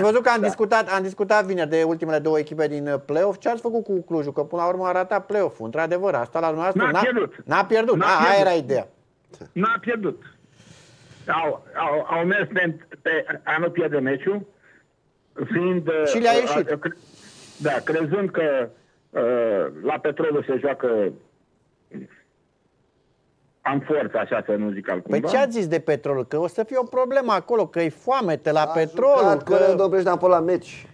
Ați văzut că am, da. discutat, am discutat vineri de ultimele două echipe din uh, play-off. Ce ați făcut cu Clujul? Că până la urmă a ratat play-off-ul. Într-adevăr, asta la dumneavoastră N-a pierdut. N-a pierdut. N-a a, pierdut. aia era ideea. N-a pierdut. Au, au, au mers pe, pe a nu pierde meciul, fiind... uh, Și le-a uh, ieșit. uh, cre- Da, crezând că uh, la petrolul se joacă am forță, așa să nu zic altcumva. Păi ce ați zis de petrol? Că o să fie o problemă acolo, că e foamete la A petrol. jucat Că... Corel, domnul președinte, am fost la meci.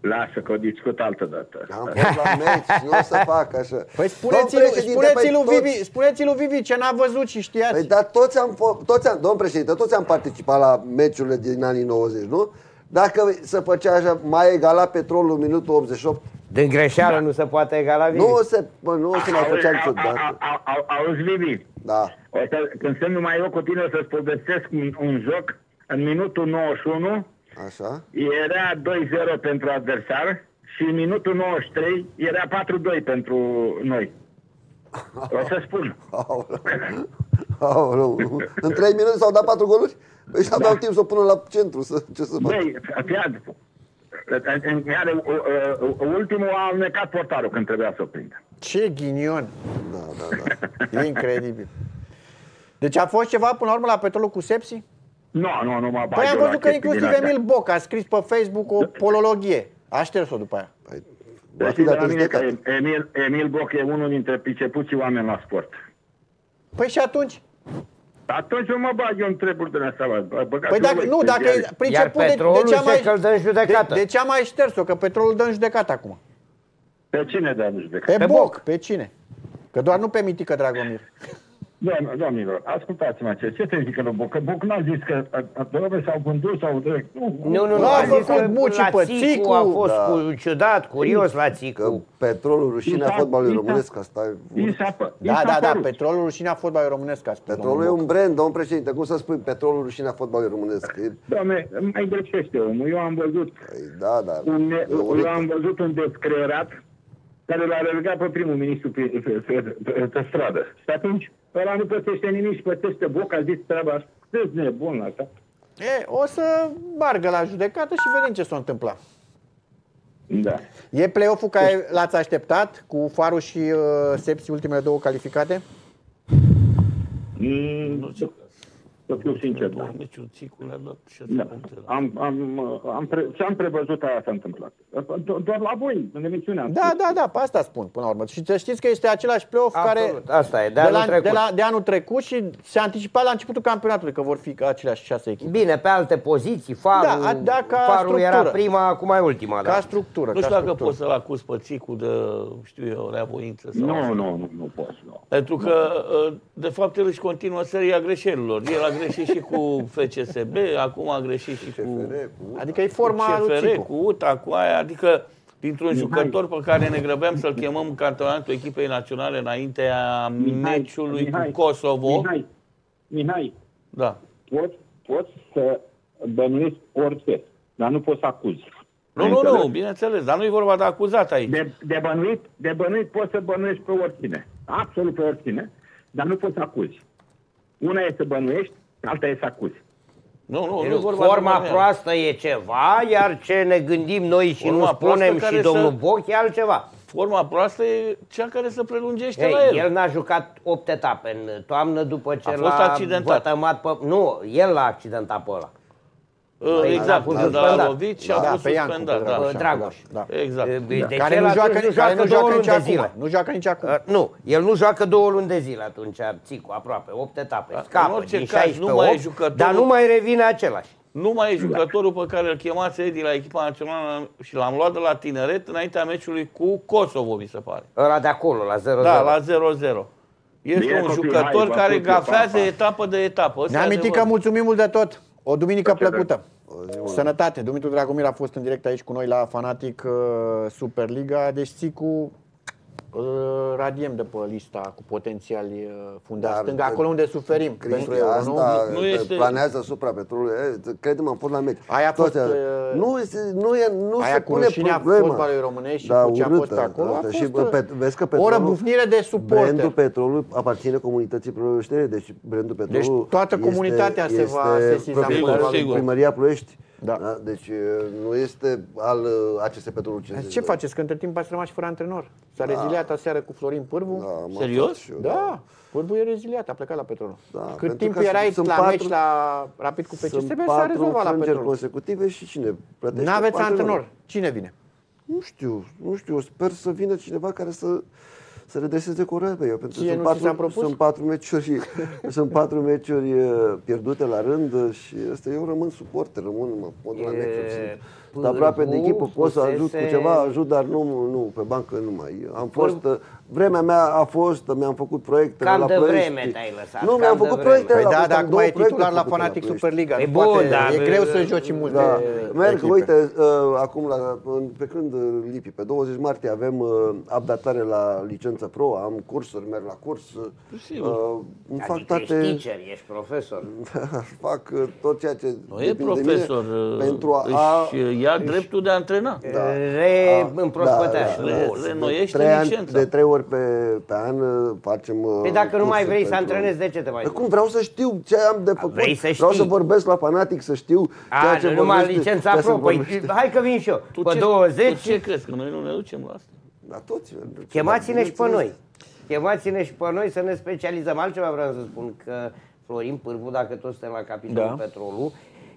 Lasă că o discut altă dată. Am fost la meci, nu o să fac așa. Păi spuneți-i, Domn lui, președinte, spuneți, păi lui toți- Vivi, spuneți lui Vivi ce n-a văzut și știați. Păi, dar toți am, fo- toți am, domn președinte, toți am participat la meciurile din anii 90, nu? Dacă se făcea așa, mai egala petrolul în minutul 88, Din greșeală nu se poate egala Vivi. nu se, bă, nu se mai făcea Auzi, niciodată. a- a- a- a- Auzi, Vivi, Da. o să, când sunt numai eu cu tine să-ți povestesc un, un joc, în minutul 91 Așa? era 2-0 pentru adversar și în minutul 93 era 4-2 pentru noi. O să spun. Aoleu. Aoleu. În 3 minute s-au dat 4 goluri? Păi și aveau timp să o pună la centru, să, ce să facă? Băi, fiat, are, uh, uh, ultimul a alnecat portarul când trebuia să o prindă. Ce ghinion. Da, da, da. E incredibil. Deci a fost ceva până la urmă la petrolul cu sepsi? Nu, nu, nu mă bag Păi am eu la văzut că chestii inclusiv din astea. Emil Boc a scris pe Facebook o polologie. A șters-o după aia. Păi, Să va fi știți de dat la în mine că judecat. Emil, Emil Boc e unul dintre pricepuții oameni la sport. Păi și atunci? Atunci nu mă bag eu în treburi de astea. bă, băgați Păi dacă, voi nu, pe dacă ziare. e priceput, de, petrolul de ce a se mai, căldă în judecată. De, de ce a mai șters-o? Că petrolul dă în judecată acum. Pe cine dă în judecată? Pe, Pe Boc. Boc. Pe cine? Că doar nu pe Mitică Dragomir. Doamne, domnilor, ascultați-mă ce, ce te zic că nu Boc? Că Boc n-a zis că a- a- trebuie s-au gândit sau direct. Nu, Nu, nu, nu, A a zis făcut că Muci la pe Țicu Țicu. a fost Da. cu, ciudat, curios la Că Țicu. petrolul rușinea Isa- fotbalului Isa- românesc, asta e... I s-a, pă- i Da, s-a da, da, părut. petrolul rușinea fotbalului românesc, a spus Petrolul e domnul un Boc. brand, domn președinte. Cum să spui petrolul rușinea fotbalului românesc? E, Doamne, mai greșește omul. Eu am văzut păi, da, da. un, ne- e eu urât. am văzut un descreierat care l-a relegat pe primul ministru pe, pe, pe, pe, pe stradă. Și atunci, ăla nu plătește nimic și plătește Boc, a zis treaba asta. Sunteți nebun la asta. E, o să bargă la judecată și vedem ce s-a întâmplat. Da. E play-off-ul care l-ați așteptat cu Faru și uh, Sepsi ultimele două calificate? Mm, să, să fiu sincer, da. Niciun țicul le-a dat 6 Da. puncte. la- Am, am, am pre, ce am prevăzut aia s-a întâmplat. Do- Doar la voi, în emisiunea. am Da, spus. da, da, pe asta spun până la urmă. Și să știți că este același play-off care Absolut, asta e, de de, anul la, trecut. de, la, de anul trecut și se anticipa la începutul campionatului că vor fi aceleași șase echipe. Bine, pe alte poziții, Farul, Da, da, ca farul era structură. prima, acum e ultima. Ca Da. structură. Nu ca știu dacă structură. poți să-l acuz pe țicul de, știu eu, reavoință sau Nu, asta. nu, nu, nu poți, nu. Pentru că, uh, de fapt, el își continuă seria greșelilor. El a greșit și cu FCSB, acum a greșit și cu, Adică e cu forma lui CFR, Țicu. cu UTA, cu aia. Adică, dintr-un jucător pe care ne grăbeam să-l chemăm în campionatul echipei naționale înaintea meciului Mihai, cu Kosovo. Mihai, Mihai, Da. poți, poți să bănuiești orice, dar nu poți să acuzi. Nu, nu, nu, bineînțeles, dar nu e vorba de acuzat aici. De, de, bănuit, de bănuit poți să bănuiești pe oricine. Absolut pe oricine, dar nu poți să acuzi. Una e să bănuiești, alta e să acuzi. Nu, nu, nu e vorba Forma de bănuială. proastă e ceva, iar ce ne gândim noi și Forma nu spunem proastă și care domnul să- Boc e altceva. Forma proastă e cea care se prelungește Ei, la el. el n-a jucat 8 etape în toamnă după ce A fost l-a accidentat. vătămat pe... Nu, el l-a accidentat pe ăla. Uh, Păi, exact, a fost da, suspendat. a lovit și a Da, fost pe Iancu, suspendat. pe Da. Dragoș. Dragoș. Da. Exact. Deci Care el nu atunci joacă, nu care joacă nu două joacă luni nici de acum. zile. Nu joacă nici acum. Uh, Nu, el nu joacă două luni de zile atunci, Țicu, aproape, 8 etape. Da, în Scapă orice din caz, 16 nu mai e 8, jucătorul- Dar nu mai revine același. Nu mai e jucătorul pe care îl chemați Edi la echipa națională și l-am luat de la tineret înaintea meciului cu Kosovo, mi se pare. Ăla de acolo, la 0-0. Da, la 0-0. Este Bine, un copii, jucător hai, vă care pup eu, gafează pa, pa. etapă de etapă. Ăsta Ne e amintim că adevărul. mulțumim mult de tot. O duminică Toate plăcută. Sănătate. Dumitru Dragomir a fost în direct aici cu noi la Fanatic uh, Superliga. Deci Țicu îl radiem de pe lista cu potențiali uh, fundași Dar, stânga, uh, acolo unde suferim pentru Cristi, euro, nu? asta Nu nu este- planează asupra petrolului. E, Crede-mă, am fost la meci. Aia a fost, Toate- uh, nu, este, nu, e, nu Aia se cu pune rușinea problema. fotbalului românesc și da, cu ce a fost urâtă, pe acolo, a asta. fost, și bă, uh, pe, vezi că o petrolul, răbufnire de suporter. Brandul petrolului aparține comunității ploieștene, deci brandul petrolului Deci toată comunitatea se va sesiza în profesional- fotbalul. Primăria Ploiești Da. Da? Deci uh, nu este al uh, ACS Petrolul 50. Ce faceți? Că între timp ați rămas și fără antrenor. S-a reziliat aseară cu Florin Pârvu. Da, am Serios? aflat și eu, Da, Pârvu e reziliat, a plecat la petrol. Da, Cât pentru timp că erai sunt la patru- meci la Rapid cu Sunt PCSB, s-a patru rezolvat la înfrângeri petrol. consecutive și cine plătește? N-aveți Antrenorul. antrenor. Cine vine? Nu știu, nu știu, sper să vină cineva care să să redreseze Corabia, pentru că Ție sunt nu ți s-a patru, propus? sunt patru meciuri, sunt patru meciuri uh, pierdute la rând și asta eu rămân suporter, rămân, mă pot la E, meciuri, sunt, sunt Pârvu aproape de echipă, pot să ajut cu fusese- ceva, ajut, dar nu, nu, pe bancă nu mai. Am fost, uh, vremea mea a fost, mi-am făcut proiecte Cam la de Ploiești. vreme te-ai lăsat, Nu, cam mi-am de făcut vreme. proiecte Păi la da, Ploiești, dar am acum două e proiecte titular la făcute Fanatic Ploiești. Superliga. E nu bun, poate- dar- E greu să joci mulți Da, de merg, echipe. uite, uh, acum, la, în- pe când uh, Lipi, pe 20 martie avem uh, updatare la licență pro, am cursuri, merg la curs, uh, Sigur. îmi fac Adică ești toate, teacher, ești profesor. fac uh, tot ceea ce Nu e depinde de mine profesor, pentru a, își uh, ia dreptul de a antrena. Re împrospătează. da, Le- reînnoiește trei ani, licența. de trei ori pe, pe an uh, facem uh, Păi dacă nu mai cursuri vrei să pentru- antrenezi, de ce te mai Păi duci? cum vreau să știu ce am de făcut? vrei să vreau știi. să vorbesc la fanatic, să știu ceea A, ce numai vorbește- licența ceea ce pro. Păi vorbește. hai că vin și eu. Tu Pe ce, 20 tu ce crezi? Că noi nu ne ducem la asta? Da, toți. Chemați-ne și pe Bineînțeles. noi. Chemați-ne și pe noi să ne specializăm. Altceva vreau să spun că Florin Pârvu, dacă tot suntem la capitolul Da. petrolul,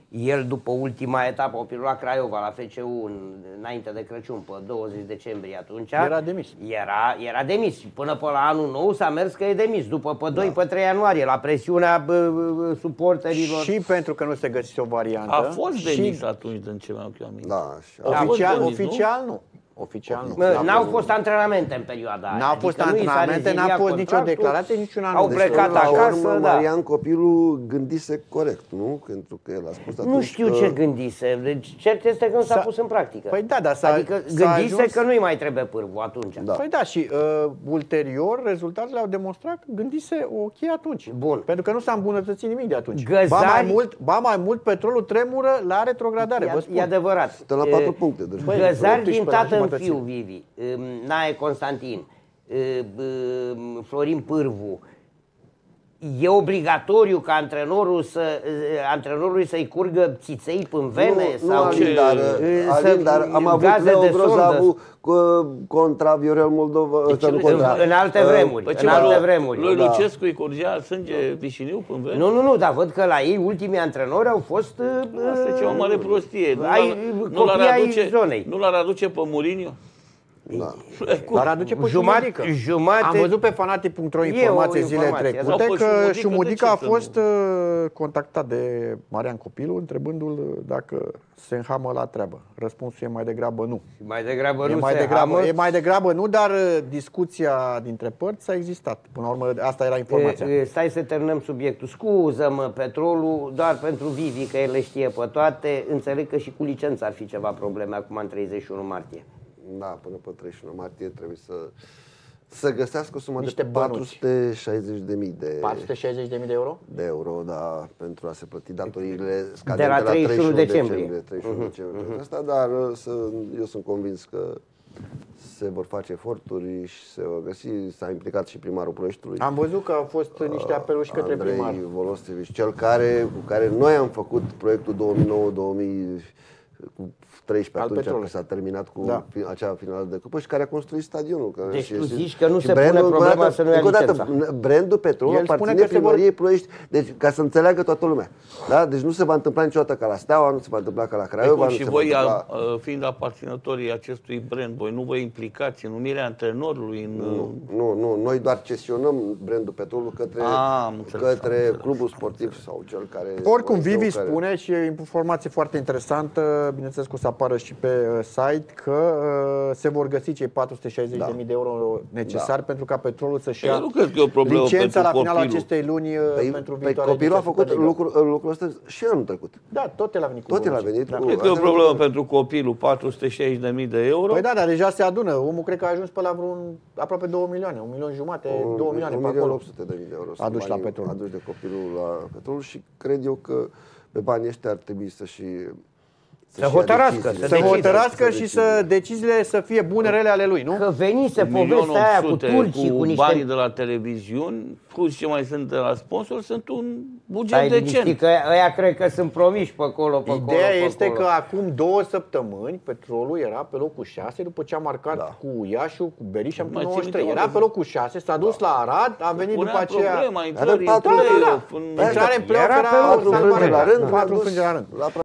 el după ultima etapă, o pierdut la Craiova, la FCU, în, înainte de Crăciun, pe 20 decembrie atunci. Era demis. Era, era demis. Și până pe la anul nou s-a mers că e demis. După pe 2, Da. pe 3 ianuarie, la presiunea bă, bă, bă, suporterilor. Și pentru că nu se găsise o variantă. A fost și demis atunci, din ce mi-am eu aminte. Da, și A fost Oficial, demis, nu? oficial nu. Oficial nu. Mă, N-a N-au fost- fost antrenamente în perioada aia. N-au fost adică nu i s-a antrenamente, n-a reziliat fost nicio contractul, declarație, niciun Au anunț. Deci, plecat până la acasă, urmă, da. Marian copilul gândise corect, nu? Pentru că el a spus atunci Nu știu că... ce gândise. Deci cert este că nu s-a S-a- pus în practică. Păi da, dar s-a- Adică s-a gândise ajuns- că nu-i mai trebuie pârvu atunci. Da. Păi da, și uh, ulterior rezultatele au demonstrat că gândise ok atunci. Bun. Pentru că nu s-a îmbunătățit nimic de atunci. Găzari- Ba mai mult, ba mai mult petrolul tremură la retrogradare, E, vă spun. e adevărat. Suntem la E, patru puncte deja. Păi, Găzari 18 din la tată în jumătățile. Fiu, Vivi, um, Nae Constantin, um, um, Florin Pârvu, E obligatoriu ca antrenorul să, antrenorului să-i curgă țiței în vene? nu, sau nu Alin, dar, să- Alin, dar am avut gaze Leo de sondă? Grozavu cu, contra Viorel Moldova. ăsta nu cine- contra. în alte Uh, vremuri. Păi în ce, alte lui- vremuri. Lui Da. Lucescu îi curgea sânge vișiniu până veni? Nu, nu, nu, dar văd că la ei ultimii antrenori au fost... uh, Asta e cea mai mare prostie. Nu ai, l-ar- nu copii l-ar ai aduce, zonei. nu l-ar aduce pe Mourinho? Da. Dar aduce pe Jumate- Șumudică. jumate- Am văzut pe fanatic.ro E o informație zilele informație. trecute Sau pe că Șumudică, de Șumudică ce a să fost uh, contactat de Marian Copilu întrebându-l uh, dacă se înhamă la treabă. Răspunsul e mai degrabă nu. Mai degrabă E nu mai, se degrabă, hamă. e mai degrabă nu, dar uh, discuția dintre părți a existat. Până la urmă, asta era informația. E, e, Stai să terminăm subiectul. Scuză-mă, petrolul, doar pentru Vivi, că el le știe pe toate. Înțeleg că și cu licența ar fi ceva probleme acum în 31 martie. Da, până pe 31 martie trebuie să să găsească o sumă Niște de bănuți. 460.000 de, 460.000 de euro? de euro, da, pentru a se plăti datoriile scadente la 31 decembrie. decembrie 31 decembrie. Asta, dar uh, să, eu sunt convins că se vor face eforturi și se va găsi, s-a implicat și primarul Ploieștiului. Am văzut că au fost niște apeluri și către Andrei primar. Volostevici, cel care, cu care noi am făcut proiectul 2009-2000 cu 13 Al atunci petrolului. când s-a terminat cu Da. fi- acea finală de cupă și care a construit stadionul. Că Deci și tu este- zici că nu și se pune brandul, problema încă o dată- să nu ia încă o dată, licența. Brandul Petrol El spune aparține că se vor- primăriei Ploiești, deci ca să înțeleagă toată lumea. Da? Deci nu se va întâmpla niciodată ca la Steaua, nu se va întâmpla ca la Craiova, Cum nu și se voi, va întâmpla... a- a- fiind aparținătorii acestui brand, voi nu vă implicați în numirea antrenorului, în... Nu, nu, nu, noi doar cesionăm brandul Petrolul către, Ah, am înțeles, am către înțeles. clubul sportiv sau cel care... Oricum, cel Vivi care- spune și e informație foarte interesantă, bineînțeles că o să apară și pe uh, site, că uh, se vor găsi cei 460.000 Da. de euro necesari pentru ca petrolul să-și Eu ia nu cred că e o problemă licența la pentru finalul copilul. acestei luni uh, Păi, pentru păi viitoarea copilul a ediție făcut Superliga. lucrul, lucrul ăsta și anul trecut. Da, tot el a venit cu Tot el a bonus. venit Da. cu- Cred că e o Asta problemă nu- pentru copilul, 460.000 de euro. Păi da, dar deja se adună. Omul cred că a ajuns pe la vreun aproape 2 milioane, 1 milion jumate, 2 milioane un pe milion acolo. 800 de mii de euro. Aduși sunt la banii petrol. Aduși de copilul la petrol și cred eu că pe banii ăștia ar trebui să și Să să-și ia hotărască, deciziile. să Să decidă. hotărască și să deciziile să fie bune, rele ale lui, nu? Că venise Milion povestea aia cu 800 turcii, cu, cu niște... banii de la televiziuni, cu ce mai sunt de la sponsor, sunt un buget Stai liniștit decent. că ăia cred că sunt promiși pe acolo, pe acolo, Ideea pe este acolo. că acum două săptămâni petrolul era pe locul 6 după ce a marcat Da. cu Iașu, cu Beriș, am Mai țin 93. minte, Era mă, pe locul 6, s-a dus la Arad, a venit Punea după aceea... problema, Avem intrării în patru- play-off, Da, da, în- da. Intrare în play-off Era era pe Patru salvare. frângeri la rând, Patru l-a dus frângeri la rând. la